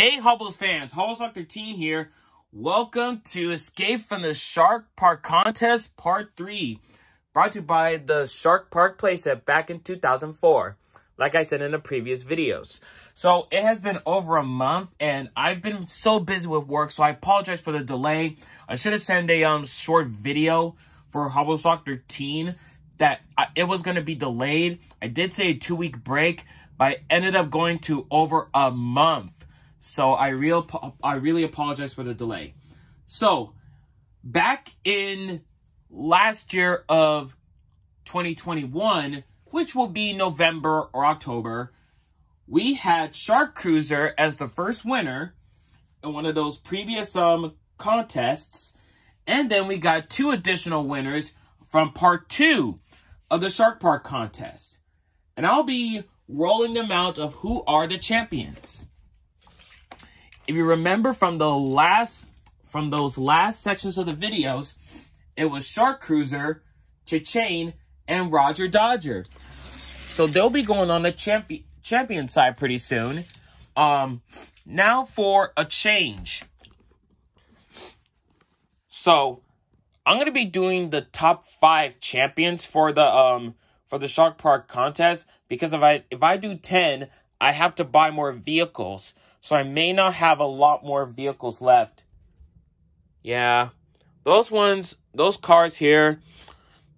Hey, Hot Wheels fans, Hubbles 13 here. Welcome to Escape from the Shark Park Contest Part 3. Brought to you by the Shark Park playset back in 2004. Like I said in the previous videos. So, it has been over a month, and I've been so busy with work, so I apologize for the delay. I should have sent a um short video for Hubbles 13 that I, it was going to be delayed. I did say a two-week break, but I ended up going to over a month. So I real I really apologize for the delay. So back in last year of 2021, which will be November or October, we had Shark Cruiser as the first winner in one of those previous um contests. And then we got two additional winners from part two of the Shark Park contest. And I'll be rolling them out of who are the champions if you remember from the last from those last sections of the videos, it was Shark Cruiser, Cha-Chain, and Roger Dodger. So they'll be going on the champion champion side pretty soon. Um, now for a change. So I'm gonna be doing the top five champions for the um for the Shark Park contest because if I if I do ten, I have to buy more vehicles. So I may not have a lot more vehicles left. Yeah. Those ones, those cars here,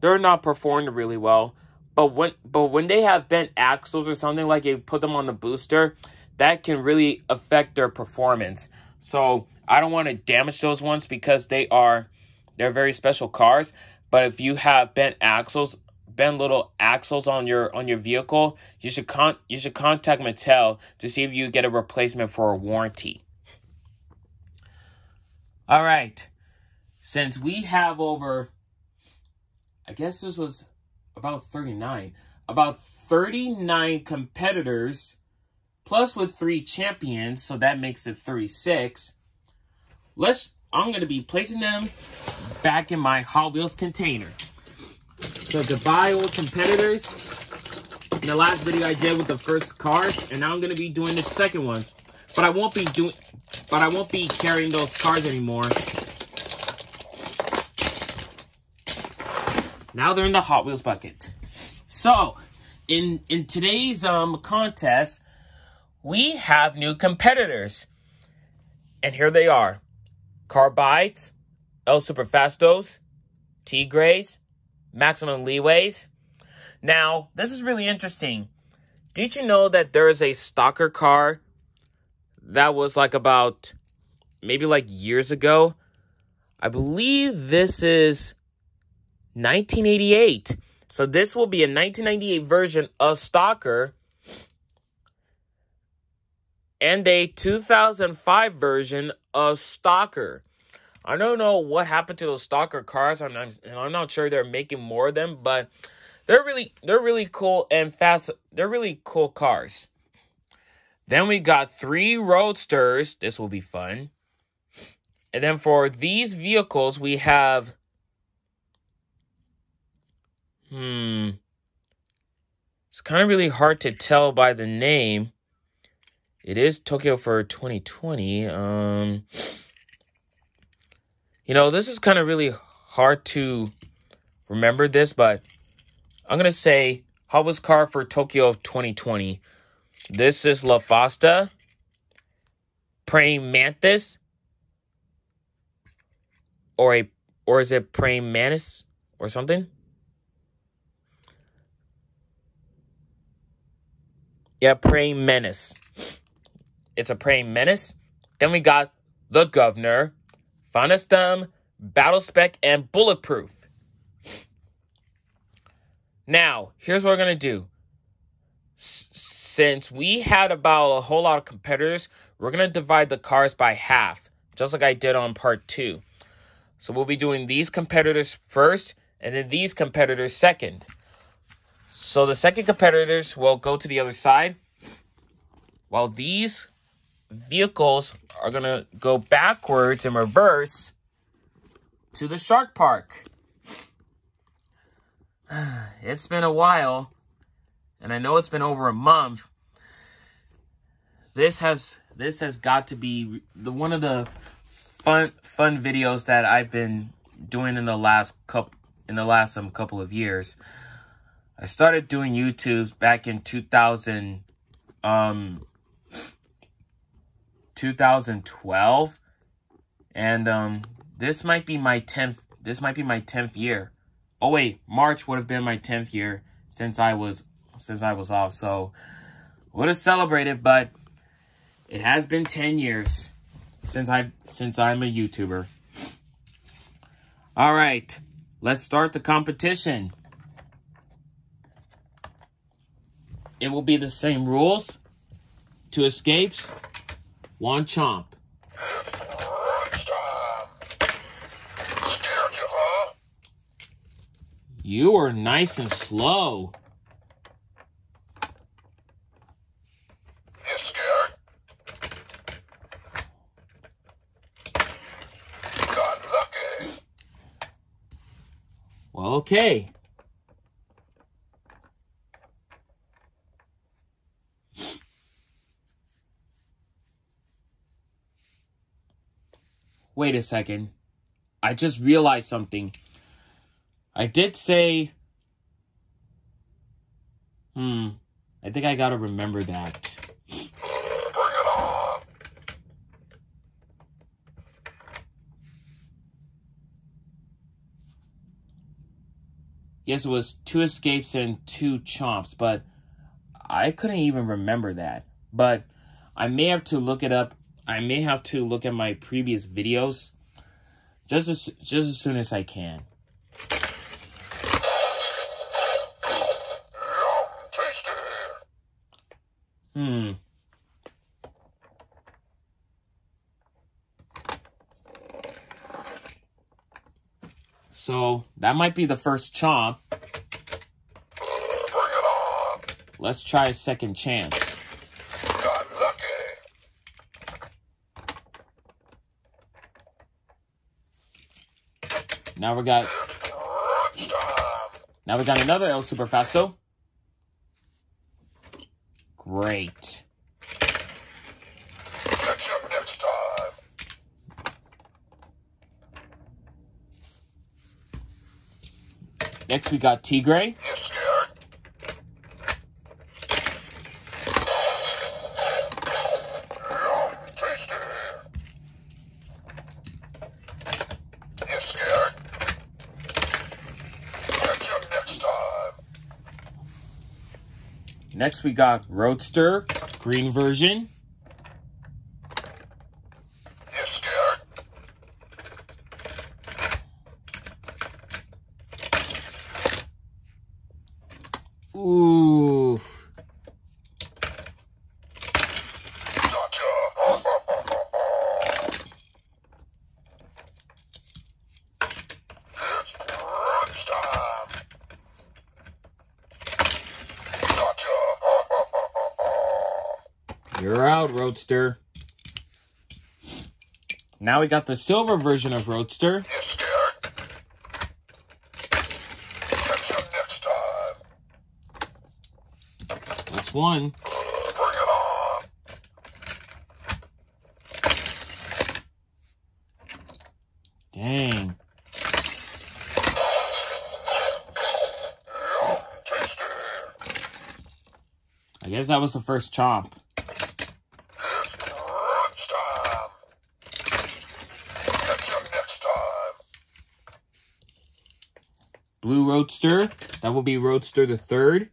they're not performing really well. But when but when they have bent axles or something like you put them on the booster, that can really affect their performance. So I don't want to damage those ones because they are they're very special cars. But if you have bent axles, bend little axles on your on your vehicle, you should con you should contact Mattel to see if you get a replacement for a warranty. All right. Since we have over I guess this was about 39. About 39 competitors plus with 3 champions, so that makes it 36. Let's I'm going to be placing them back in my Hot Wheels container. So goodbye, old competitors. In the last video I did with the first cars, and now I'm gonna be doing the second ones. But I won't be doing, but I won't be carrying those cars anymore. Now they're in the Hot Wheels bucket. So, in in today's um contest, we have new competitors, and here they are: Carbides, El Superfastos, T-Grays, maximum leeways. Now, this is really interesting. Did you know that there is a stalker car that was like about maybe like years ago? I believe this is 1988. So this will be a 1998 version of Stalker and a 2005 version of Stalker. I don't know what happened to those stalker cars. I'm not, I'm not sure they're making more of them, but they're really they're really cool and fast. They're really cool cars. Then we got three roadsters. This will be fun. And then for these vehicles, we have hmm. It's kind of really hard to tell by the name. It is Tokyo for 2020. Um you know, this is kind of really hard to remember this, but I'm going to say Hot Wheels car for Tokyo of 2020. This is La Fasta, Praying Mantis, or a or is it Praying Mantis or something? Yeah, Praying Menace. It's a Praying Menace. Then we got the Governor, Funestem, Battle Spec, and Bulletproof. Now, here's what we're going to do. Since we had about a whole lot of competitors, we're going to divide the cars by half, just like I did on part two. So we'll be doing these competitors first, and then these competitors second. So the second competitors will go to the other side, while these vehicles are going to go backwards and reverse to the shark park. It's been a while, and I know it's been over a month. this has this has got to be the one of the fun fun videos that I've been doing in the last couple in the last um, couple of years. I started doing YouTube back in 2000 um 2012 and um this might be my 10th this might be my 10th year. Oh wait, March would have been my 10th year since I was since I was off. So would have celebrated, but it has been 10 years since I since I'm a YouTuber. All right, let's start the competition. It will be the same rules. Two escapes, one chomp. You are nice and slow. Well, okay. Wait a second. I just realized something. I did say... Hmm. I think I gotta remember that. Yes, it was two escapes and two chomps, but I couldn't even remember that. But I may have to look it up. I may have to look at my previous videos just as, just as soon as I can. Hmm. So that might be the first chomp. Let's try a second chance. Now we got now we got another El Superfasto. Great. Next, we got Tigray. Next, we got Roadster, green version. You're Roadster. Now we got the silver version of Roadster. That's one. Dang. I guess that was the first chomp. Blue Roadster. That will be Roadster the third.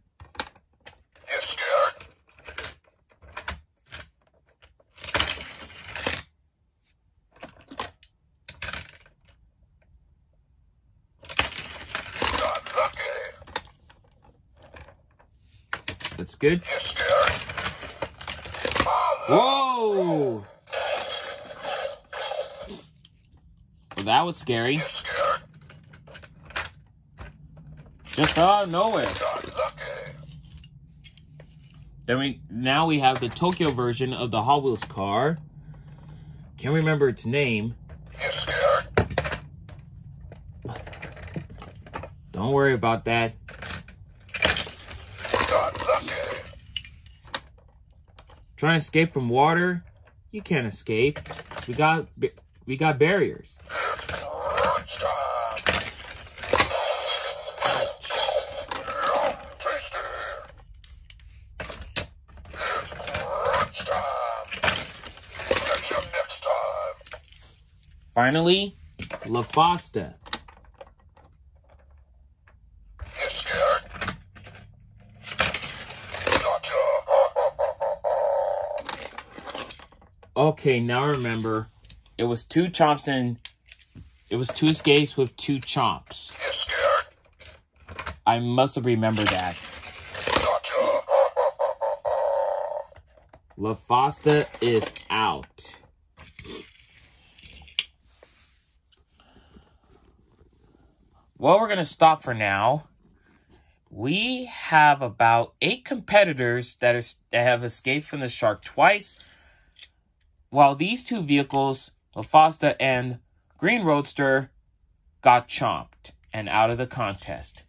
That's good. Whoa! Well, that was scary. Just out of nowhere. Then we now we have the Tokyo version of the Hot Wheels car. Can't remember its name. Don't worry about that. Trying to escape from water? You can't escape. We got we got barriers. Finally, La Fasta. Okay, now remember, it was two chomps and it was two escapes with two chomps. I must have remembered that. La Fasta is out. Well, we're going to stop for now. We have about eight competitors that, are, that have escaped from the shark twice. While these two vehicles, LaFasta and Green Roadster, got chomped and out of the contest.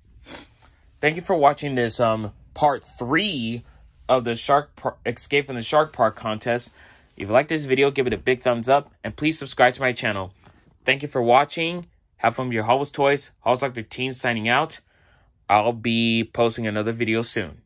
Thank you for watching this um part three of the Shark Escape from the Shark Park contest. If you like this video, give it a big thumbs up and please subscribe to my channel. Thank you for watching. Have fun with your Hot Wheels toys. Hubbles Dr. Teen signing out. I'll be posting another video soon.